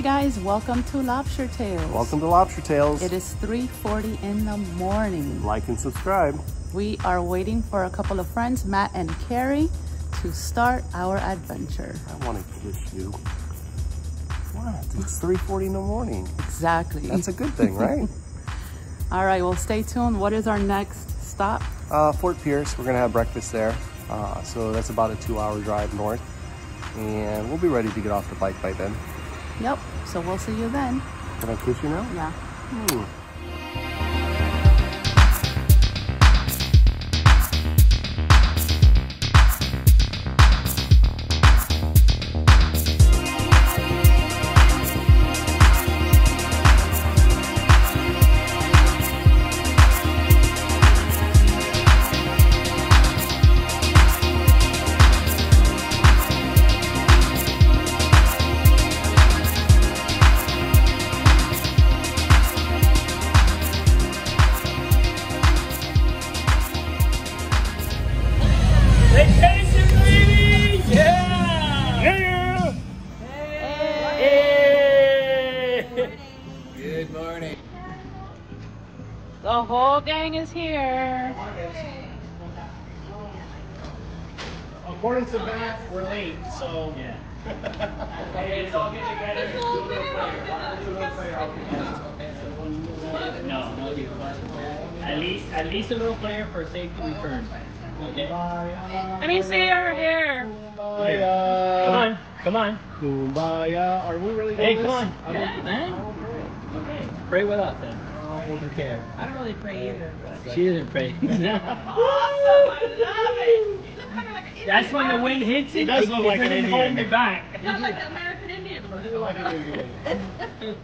Hi guys, welcome to Laubscher Tales. Welcome to Laubscher Tales. It is 3.40 in the morning. Like and subscribe. We are waiting for a couple of friends, Matt and Carrie, to start our adventure. I want to kiss you. What? It's 3.40 in the morning. Exactly. That's a good thing, right? All right, well, stay tuned. What is our next stop? Uh, Fort Pierce. We're going to have breakfast there. Uh, so that's about a two-hour drive north. And we'll be ready to get off the bike by then. Yep, so we'll see you then. Can I kiss you now? Yeah. Hmm. According to Matt, we're late, so. Yeah. Okay, let's all get together and do a little prayer. No, no, you. At least, at least a little prayer for safety return. Okay. Let me see her hair. Kumbaya. Come on, come on. Kumbaya. Are we really doing Hey, this? come on. I Yeah, man. Okay, pray with us then. I don't care. I don't really pray either. She doesn't pray. That's when the wind hits it. It does look like an doesn't hold Indian. me back. Sounds like the American Indian. Like a Indian.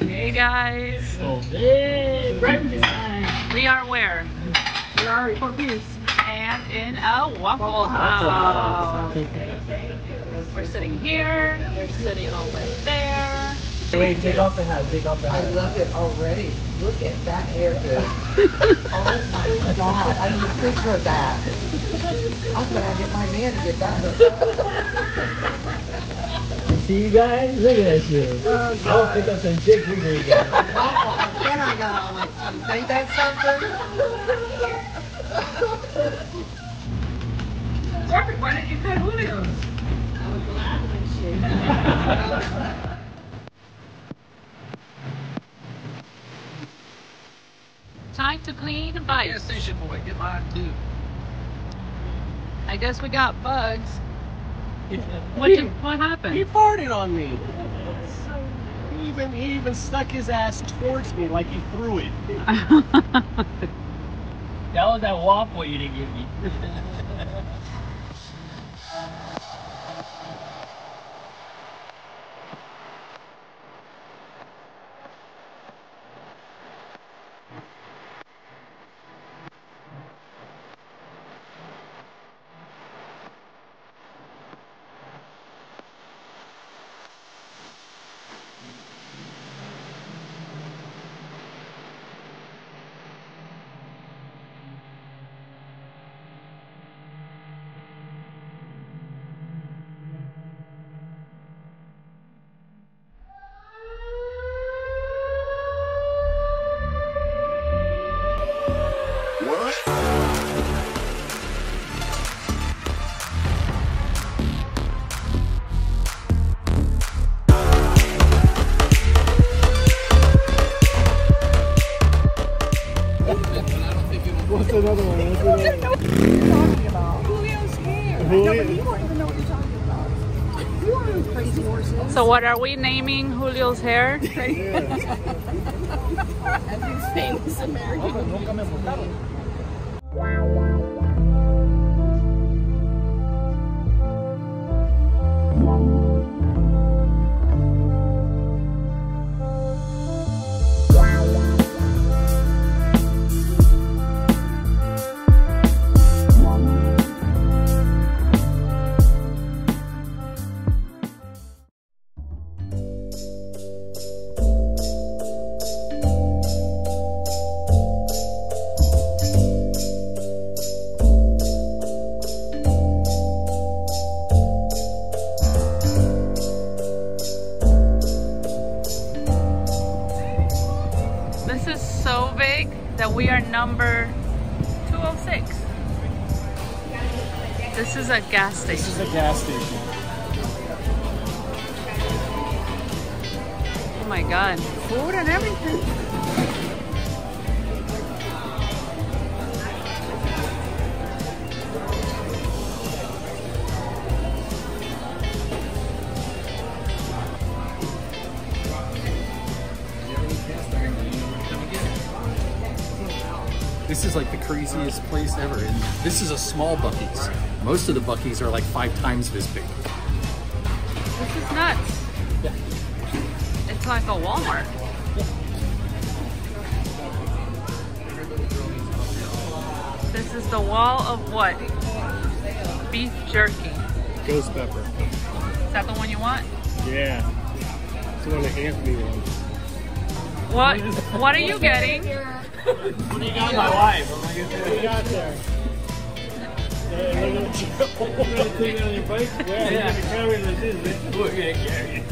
Hey guys, Oh, hey, breakfast time. we are where? We are in Fort Pierce. And in a Waffle House. We're sitting here, they're sitting over there. Wait, take off the hat. Take off the I love it already. Look at that hairdo. oh my god, I need a picture of that. I'm gonna get my man to get that. See you guys? Look at that shit. Oh, I'll pick up some chicks. Look at you guys. Oh, then I got all my teeth. Ain't that something? Perfect. Why didn't you cut Julio's? Time to clean bikes. Gas station boy, get mine too. I guess we got bugs. What did, what happened? He farted on me. He even he even stuck his ass towards me like he threw it. That was that waffle you didn't give me. another one? What's another one? Julio's hair. Julio- No, but you won't even know what you're talking about. You are those crazy horses. So what are we naming Julio's hair? As these famous American. We are number 206. This is a gas station. This is a gas station. Oh my god. Food and everything. Is craziest place ever. And this is a small Buc-ee's. Most of the Buc-ee's are like five times this big. This is nuts. Yeah. It's like a Walmart. This is the wall of what? Beef jerky. Ghost pepper. Is that the one you want? Yeah. It's the one that Anthony wants. What what are you getting? What do you got, my wife? What do you got there? You're gonna take it on your bike? Yeah, you're carry this, is it? We're gonna carry it.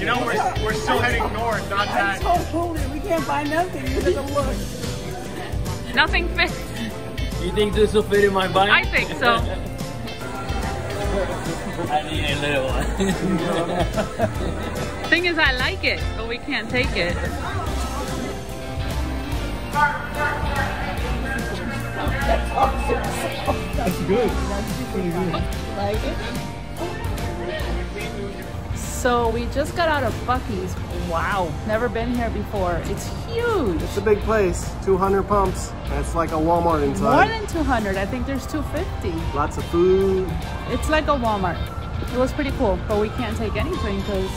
You know, we're, we're still heading north, not I back. told Holy we can't find nothing. You're gonna look. Nothing fits. You think this will fit in my bike? I think so. I need a little one. Thing is I like it, but we can't take it. That's good. Pretty good. Like it? So we just got out of Buc-ee's. Wow, never been here before. It's huge. It's a big place, 200 pumps. That's like a Walmart More than 200. I think there's 250. Lots of food. It's like a Walmart. It was pretty cool, but we can't take anything because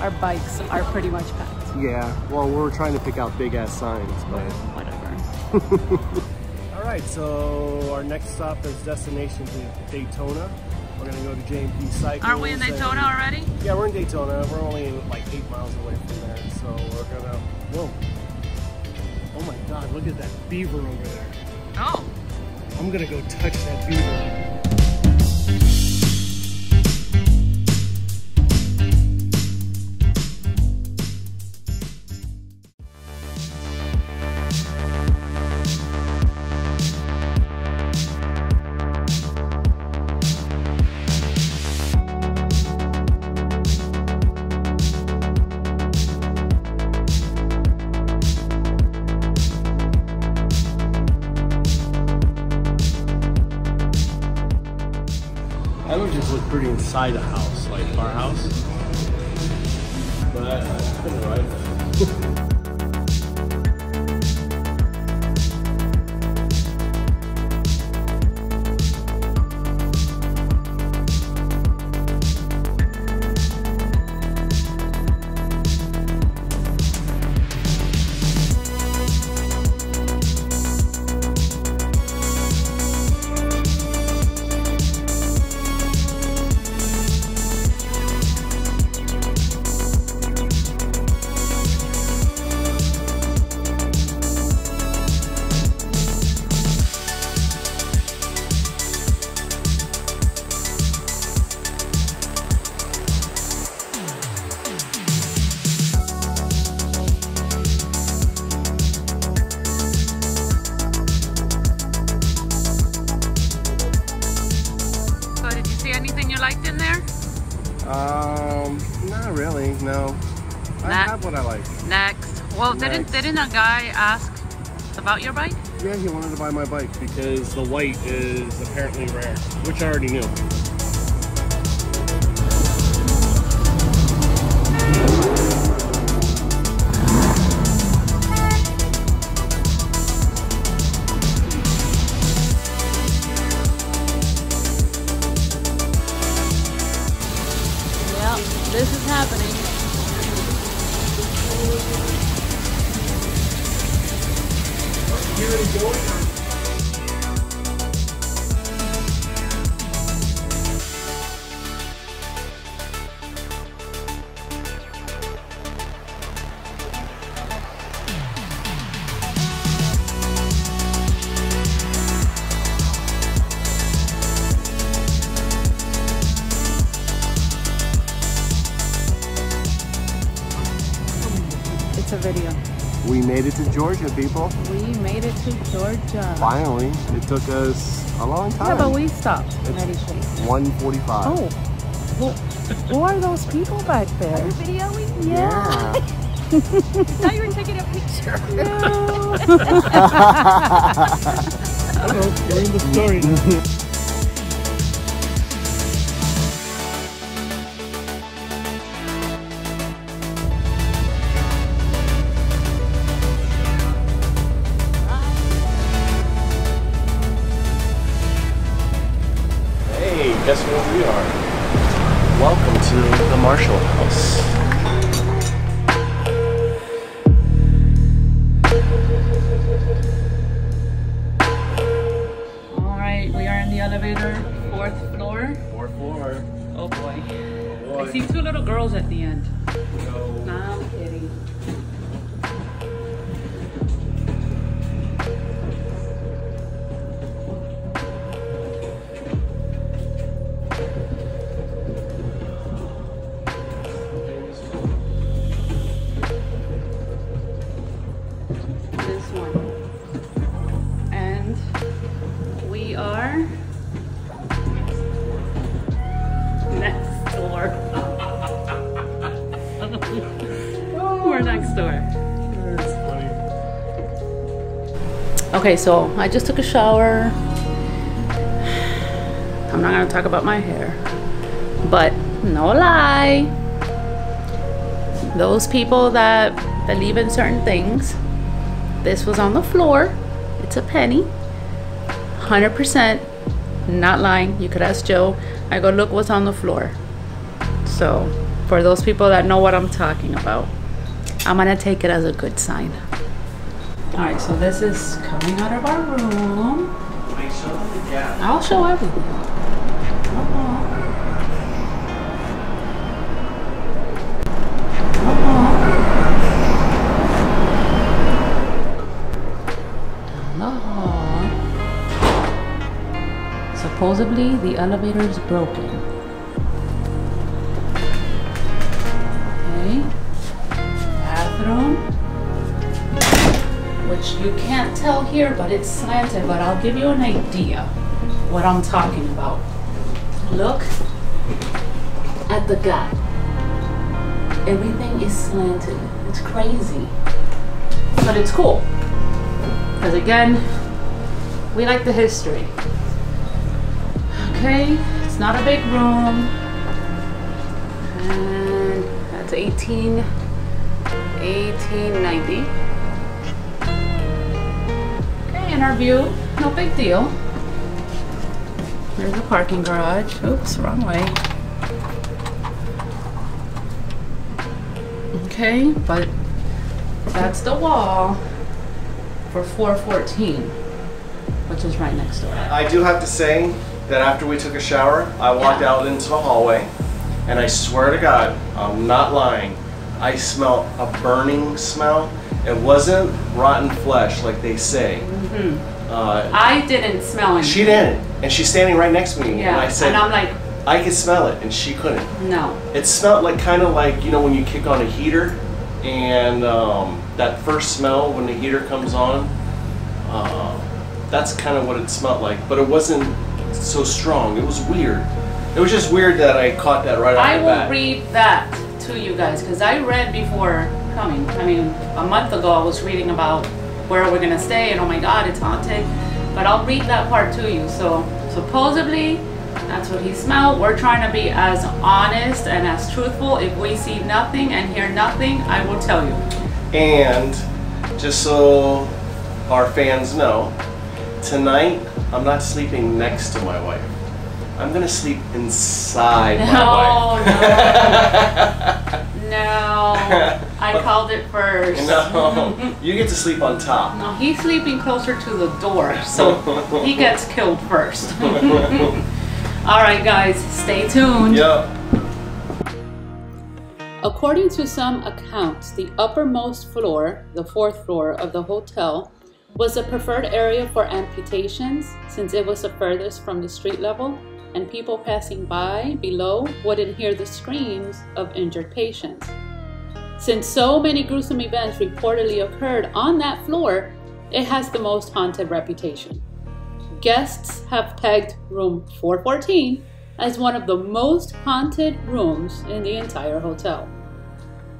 our bikes are pretty much packed. Yeah, well, we're trying to pick out big ass signs, but. Whatever. All right, so our next stop is destination to Daytona. We're gonna go to J&P Cycles. Aren't we in and- Daytona already? Yeah, we're in Daytona. We're only like eight miles away from there, so we're gonna. Whoa! Oh my God! Look at that beaver over there. Oh. I'm gonna go touch that beaver. Inside a house, like our house. Didn't Next. a guy ask about your bike? Yeah, he wanted to buy my bike because the white is apparently rare, which I already knew. Yeah, this is happening. It's a video. We made it to Georgia, people. We made it to Georgia. Finally. It took us a long time. Yeah, but we stopped It's at each place. 145. Oh, well, who are those people back there? Videoing? Yeah. Thought you were taking a picture. No. Hello, we're in the story next door. We're next door. Okay, so I just took a shower. I'm not gonna talk about my hair, but no lie. Those people that believe in certain things, this was on the floor. It's a penny. 100% not lying. You could ask Joe. I go look what's on the floor. So, for those people that know what I'm talking about, I'm gonna take it as a good sign. All right, so this is coming out of our room. I'll show everything. Supposedly, the elevator is broken. Okay. Bathroom. Which you can't tell here, but it's slanted, but I'll give you an idea what I'm talking about. Look at the gap. Everything is slanted. It's crazy. But it's cool. Because again, we like the history. Okay, it's not a big room. And that's 18, 1890. Okay, in our view, no big deal. There's a parking garage. Oops, wrong way. Okay, but that's the wall for 414, which is right next door. I do have to say that after we took a shower, I walked out into the hallway, and I swear to God, I'm not lying. I smelled a burning smell. It wasn't rotten flesh like they say. Uh, I didn't smell anything. she didn't, and she's standing right next to me. Yeah, and I said, and I'm like, I could smell it, and she couldn't. no. It smelled like kind of like you know when you kick on a heater, and um, that first smell when the heater comes on. Uh, that's kind of what it smelled like, but it wasn't so strong. It was weird. It was just weird that I caught that right off I the will bat. read that to you guys because I read before coming. I mean, a month ago I was reading about where we're gonna stay and oh my god, it's haunted. But I'll read that part to you. So supposedly that's what he smelled. We're trying to be as honest and as truthful. If we see nothing and hear nothing, I will tell you. And just so our fans know, tonight I'm not sleeping next to my wife. I'm gonna sleep inside my wife. No, no, no. I called it first. no, you get to sleep on top. No, he's sleeping closer to the door, so he gets killed first. All right, guys, stay tuned. Yep. According to some accounts, the uppermost floor, the fourth floor of the hotel, was the preferred area for amputations since it was the furthest from the street level and people passing by below wouldn't hear the screams of injured patients. Since so many gruesome events reportedly occurred on that floor, it has the most haunted reputation. Guests have pegged room 414 as one of the most haunted rooms in the entire hotel.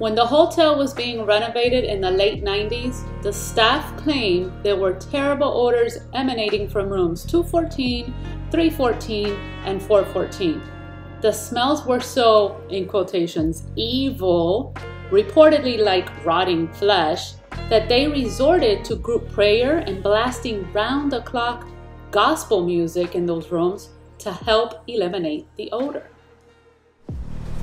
When the hotel was being renovated in the late 90s, the staff claimed there were terrible odors emanating from rooms 214, 314, and 414. The smells were so, in quotations, evil, reportedly like rotting flesh, that they resorted to group prayer and blasting round the clock gospel music in those rooms to help eliminate the odor.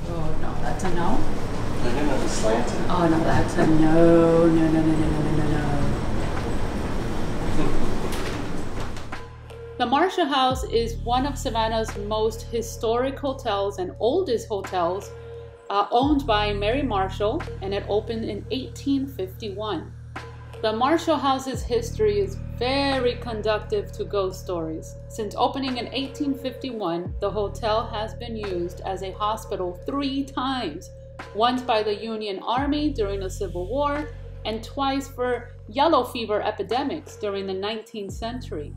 Oh no, that's a no. They're gonna slanted. Oh no, that's a no, no, no, no, no, no, no, no. The Marshall House is one of Savannah's most historic hotels and oldest hotels, uh, owned by Mary Marshall, and it opened in 1851. The Marshall House's history is very conductive to ghost stories. Since opening in 1851, the hotel has been used as a hospital three times once by the Union Army during the Civil War, and twice for yellow fever epidemics during the 19th century.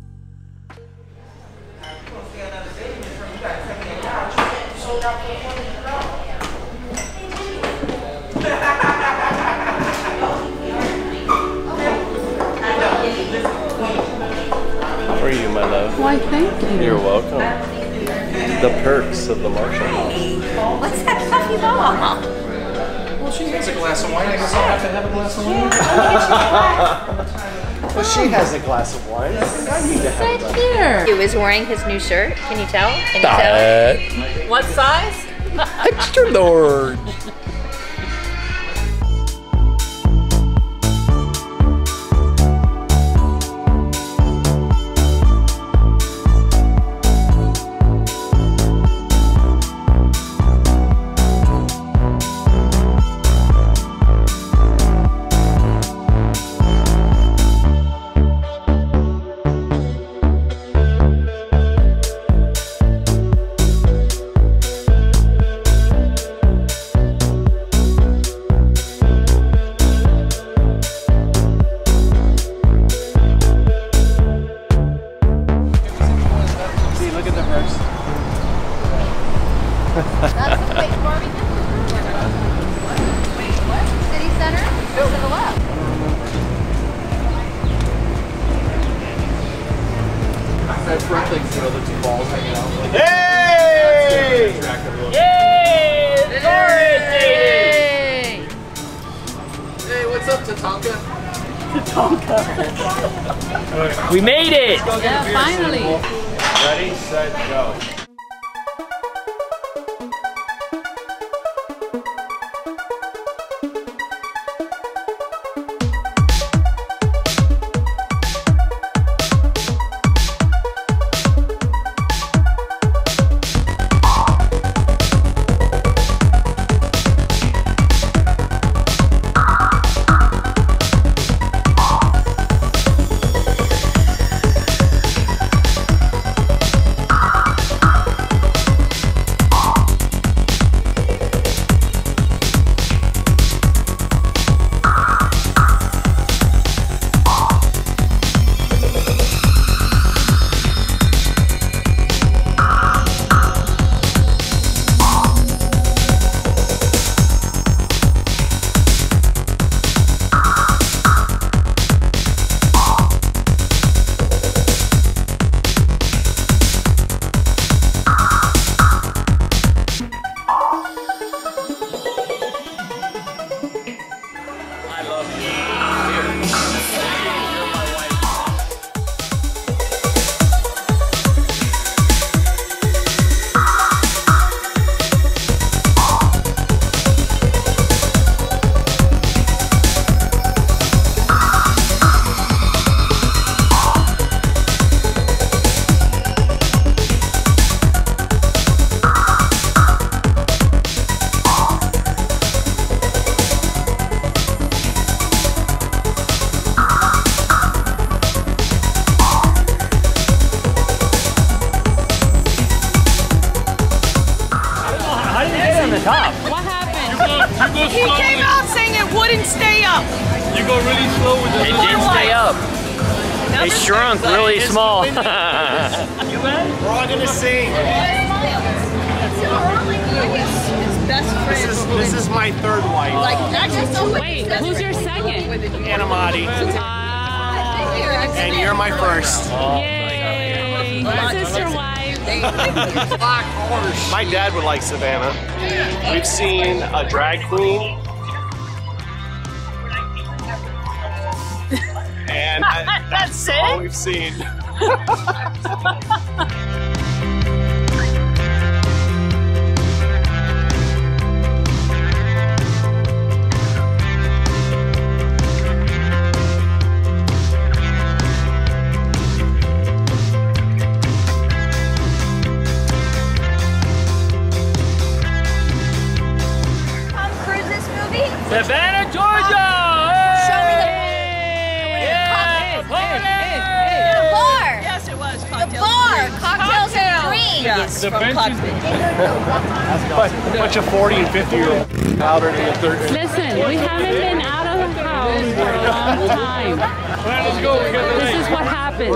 For you, my love. Why, thank you. You're welcome. The perks of the Marshall House. What's that puffy ball? Well, she has a glass of wine. I guess I'll have to have a glass of wine. Well, she has a glass of wine. I need to have a glass. Here. He was wearing his new shirt. Can you tell? Can you tell? What size? Extra large. balls hanging out. Like, Hey! attractive look. Yay! Authoritative! Hey, what's up, Tatanka? We made it! Yeah, finally. Ready, set, go. Like Savannah. We've seen a drag queen. And I, that's, all we've seen. Savannah, Georgia! Show me the Yeah! The bar! Yes, it was. The bar! and Dreams. And dreams! Yes, The from bench Cocktails. A bunch of 40 and 50 year olds out in the third. Listen, we haven't been out of the house for a long time. All right, let's go. We got the This race. is what happens.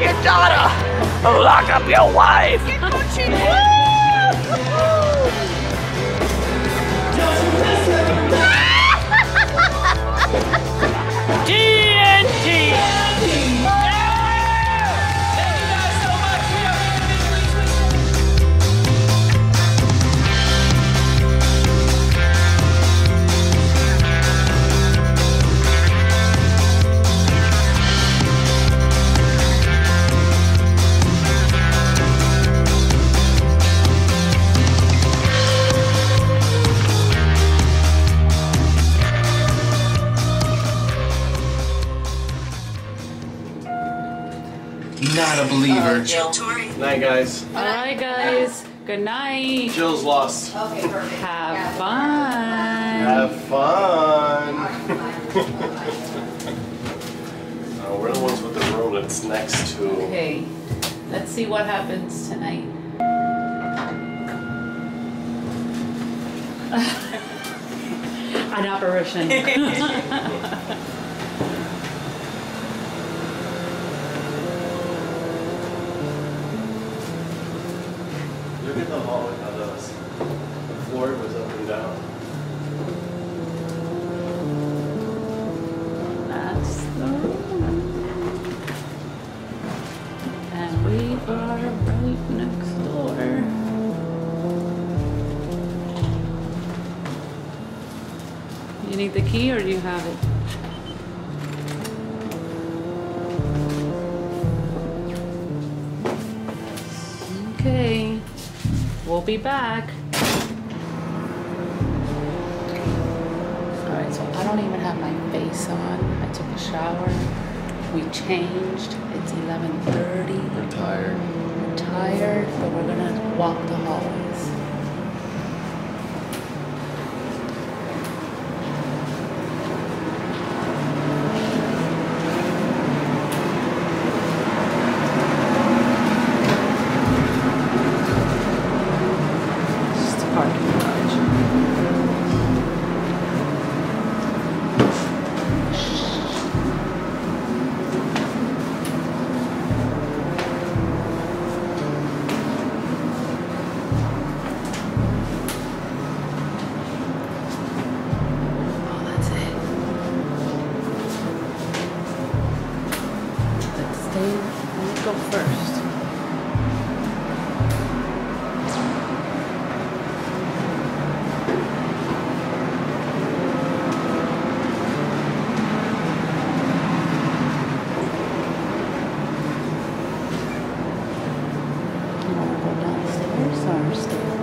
your daughter. Lock up your wife. Not a believer. Night, guys. All right, guys. Good night. Jill's lost. Have fun. Have fun. uh, we're the ones with the room that's next to. Okay, let's see what happens tonight. An apparition. be back. Alright, so I don't even have my face on. I took a shower. We changed. It's 11:30. We're tired. We're tired, but we're gonna walk the hallways. stars there.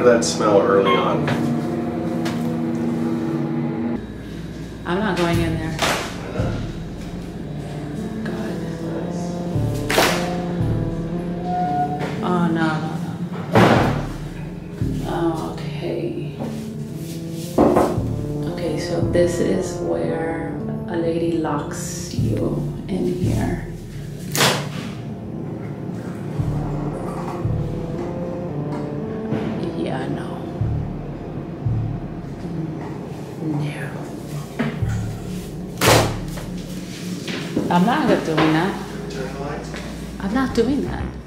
For that smell early on. I'm not going in there. Oh no, no. Okay. Okay, so this is where a lady locks you in here. I'm not doing that. Turn the lights. I'm not doing that.